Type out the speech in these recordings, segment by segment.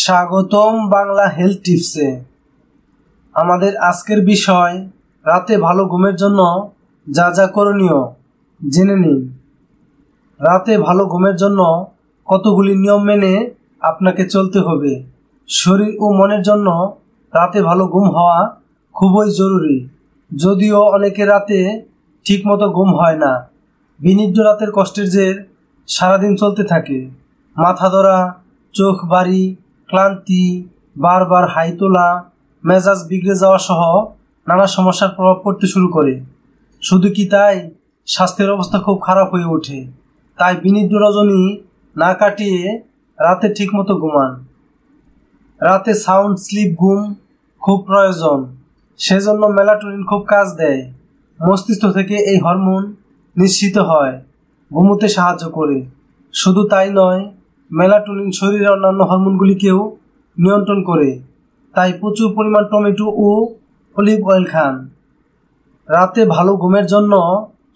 স্বাগতম বাংলা হেলথ টিপসে। আমাদের আজকের বিষয়, রাতে ভালো ঘুমের জন্য যা যা করণীয়, জেনে নিন। রাতে ভালো ঘুমের জন্য কতগুলি নিয়ম মেনে আপনাকে চলতে হবে? শরীর ও মনের জন্য রাতে ভালো ঘুম হওয়া খুবই জরুরি। যদিও অনেকে রাতে ঠিকমতো ঘুম হয় না। বিনিদ্র রাতের কষ্টের জের সারাদিন চলতে থাকে। মাথা ধরা, চোখ বাড়ি ক্লান্তি, বারবার হাই তোলা, মেজাজ বিগড়ে যাওয়া সহ নানা সমস্যার প্রভাব পড়তে শুরু করে। শুধু কি তাই? স্বাস্থ্যের অবস্থা খুব খারাপ হয়ে ওঠে। তাই বিনিদ্র রজনী না কাটিয়ে রাতে ঠিকমতো ঘুমান। রাতে সাউন্ড, স্লিপ, ঘুম খুব প্রয়োজন। সেজন্য মেলাটোনিন খুব কাজ দেয়। মস্তিষ্ক থেকে এই হরমোন নিশ্চিত হয়, ঘুমোতে সাহায্য করে। শুধু তাই নয় মেলাটোনিন শরীরের অন্যান্য হরমোনগুলিকেও নিয়ন্ত্রণ করে। তাই প্রচুর পরিমাণ টমেটো ও অলিভ অয়েল খান। রাতে ভালো ঘুমের জন্য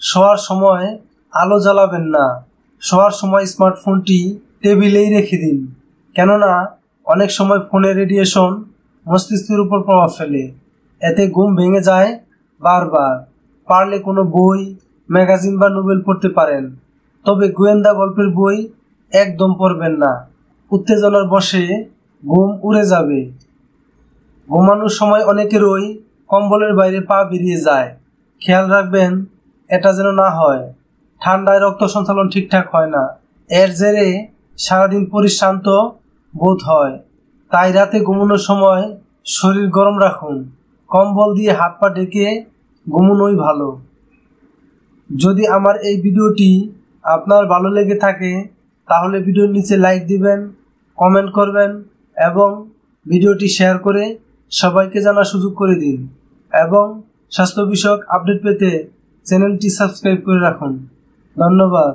শোয়ার সময় আলো জ্বালাবেন না। শোয়ার সময় স্মার্টফোনটি টেবিলেই রেখে দিন। কেননা, অনেক সময় ফোনের রেডিয়েশন মস্তিষ্কের উপর প্রভাব ফেলে। এতে ঘুম ভেঙে যায় বারবার। পারলে কোনো বই, ম্যাগাজিন বা নোবেল পড়তে পারেন। তবে গোয়েন্দা গল্পের বই একদম পড়বেন না। উত্তেজনার বসে ঘুম উড়ে যাবে। ঘুমানোর সময় অনেকেরই কম্বলের বাইরে পা বেরিয়ে যায়। খেয়াল রাখবেন, এটা যেন না হয়। ঠান্ডায় রক্ত সঞ্চালন ঠিকঠাক হয় না। এর জেরে সারাদিন পরিশ্রান্ত বোধ হয়। তাই রাতে ঘুমানোর সময় শরীর গরম রাখুন। কম্বল দিয়ে হাত পা ডেকে ঘুমানোই ভালো। যদি আমার এই ভিডিওটি আপনার ভালো লেগে থাকে তাহলে ভিডিওর নিচে লাইক দিবেন কমেন্ট করবেন এবং ভিডিওটি শেয়ার করে সবাইকে জানার সুযোগ করে দিন এবং স্বাস্থ্য বিষয়ক আপডেট পেতে চ্যানেলটি সাবস্ক্রাইব করে রাখুন। ধন্যবাদ।